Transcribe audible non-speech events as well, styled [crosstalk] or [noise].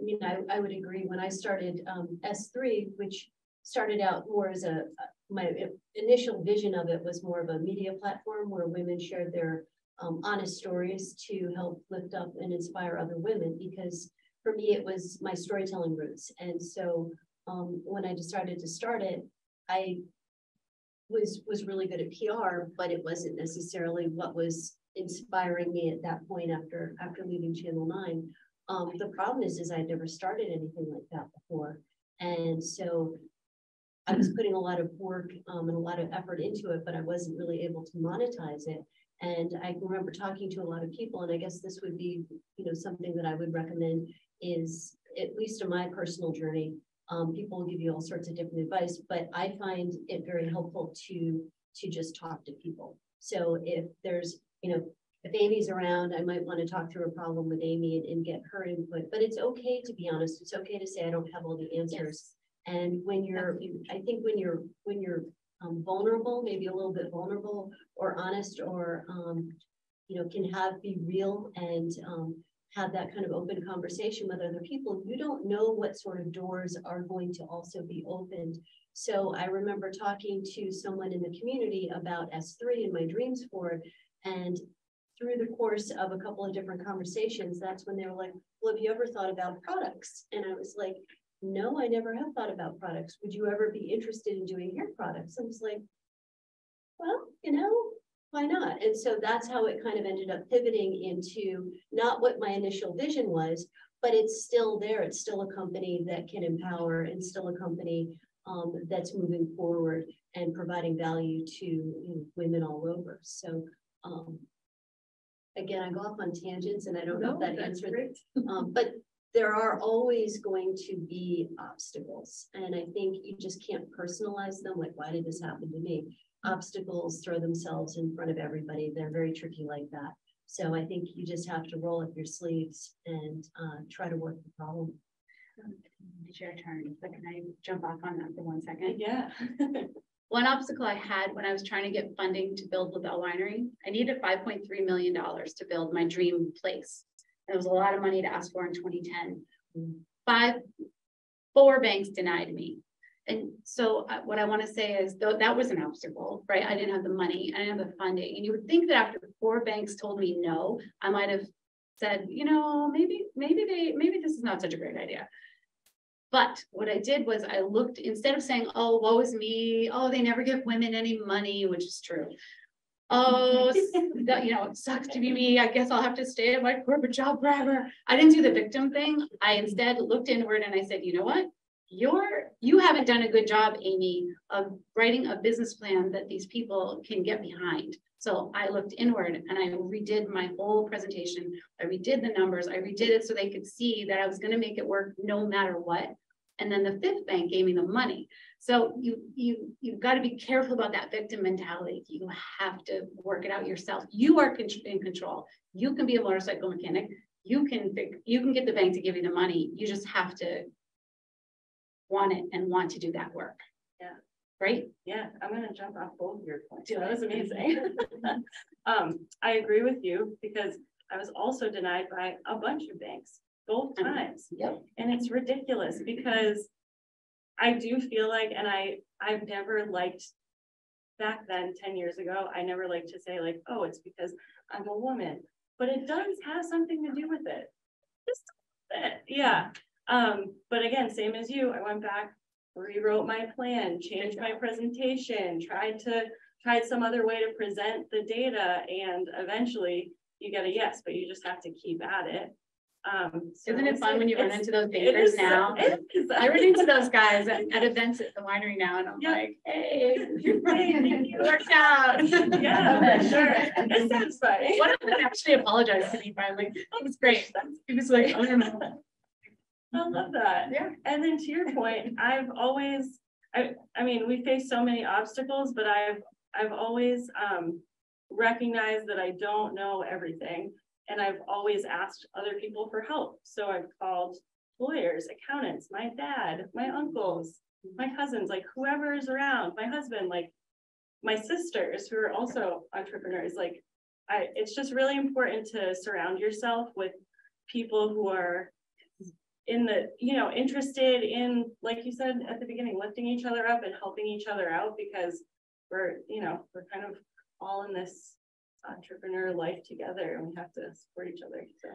I mean, I, I would agree. When I started um, S3, which started out more as a, my initial vision of it was more of a media platform where women shared their um, honest stories to help lift up and inspire other women because for me, it was my storytelling roots. And so um, when I decided to start it, I was was really good at PR, but it wasn't necessarily what was inspiring me at that point after after leaving Channel 9. Um, the problem is, is I'd never started anything like that before. And so I was putting a lot of work um, and a lot of effort into it, but I wasn't really able to monetize it. And I remember talking to a lot of people, and I guess this would be, you know, something that I would recommend is, at least in my personal journey, um, people will give you all sorts of different advice, but I find it very helpful to to just talk to people. So if there's, you know, if Amy's around, I might want to talk through a problem with Amy and, and get her input. But it's okay to be honest. It's okay to say I don't have all the answers. Yes. And when you're, I think when you're when you're um, vulnerable, maybe a little bit vulnerable or honest or um, you know can have be real and um, have that kind of open conversation with other people, you don't know what sort of doors are going to also be opened. So I remember talking to someone in the community about S3 and my dreams for it. And through the course of a couple of different conversations, that's when they were like, well, have you ever thought about products? And I was like, no, I never have thought about products. Would you ever be interested in doing hair products? I was like, well, you know, why not? And so that's how it kind of ended up pivoting into not what my initial vision was, but it's still there. It's still a company that can empower and still a company um, that's moving forward and providing value to you know, women all over. So um, again, I go off on tangents and I don't know if that answered, um, [laughs] but there are always going to be obstacles. And I think you just can't personalize them. Like, why did this happen to me? obstacles throw themselves in front of everybody. They're very tricky like that. So I think you just have to roll up your sleeves and uh, try to work the problem. It's your turn, but can I jump off on that for one second? Yeah. [laughs] one obstacle I had when I was trying to get funding to build LaBelle Winery, I needed $5.3 million to build my dream place. And It was a lot of money to ask for in 2010. Five, four banks denied me. And so uh, what I want to say is though that was an obstacle, right? I didn't have the money, I didn't have the funding. And you would think that after four banks told me no, I might have said, you know, maybe, maybe they, maybe this is not such a great idea. But what I did was I looked, instead of saying, oh, woe is me, oh, they never give women any money, which is true. Oh, [laughs] you know, it sucks to be me. I guess I'll have to stay at my corporate job forever. I didn't do the victim thing. I instead looked inward and I said, you know what? You're you haven't done a good job amy of writing a business plan that these people can get behind. So i looked inward and i redid my whole presentation. I redid the numbers. I redid it so they could see that i was going to make it work no matter what. And then the fifth bank gave me the money. So you you you've got to be careful about that victim mentality. You have to work it out yourself. You are in control. You can be a motorcycle mechanic. You can you can get the bank to give you the money. You just have to want it and want to do that work. Yeah. Right? Yeah, I'm going to jump off both of your points. That was amazing. [laughs] um, I agree with you because I was also denied by a bunch of banks both times. Yep. And it's ridiculous because I do feel like, and I, I've never liked back then, 10 years ago, I never liked to say like, oh, it's because I'm a woman, but it does have something to do with it. Just a bit. Yeah. Um, but again, same as you, I went back, rewrote my plan, changed my presentation, tried to tried some other way to present the data, and eventually you get a yes, but you just have to keep at it. Um, so Isn't it fun when you run into those bankers now? [laughs] I run into those [laughs] guys at, at, events at the winery now, and I'm yeah. like, hey, [laughs] hey worked out. yeah, sure. It sounds funny. One of them actually apologized to me finally. It was great. He was like, oh no. I love that. Yeah. And then to your [laughs] point, I've always, I, I mean, we face so many obstacles, but I've, I've always um, recognized that I don't know everything. And I've always asked other people for help. So I've called lawyers, accountants, my dad, my uncles, my cousins, like whoever is around, my husband, like my sisters who are also entrepreneurs. Like I, it's just really important to surround yourself with people who are in the, you know, interested in, like you said at the beginning, lifting each other up and helping each other out because we're, you know, we're kind of all in this entrepreneur life together and we have to support each other. So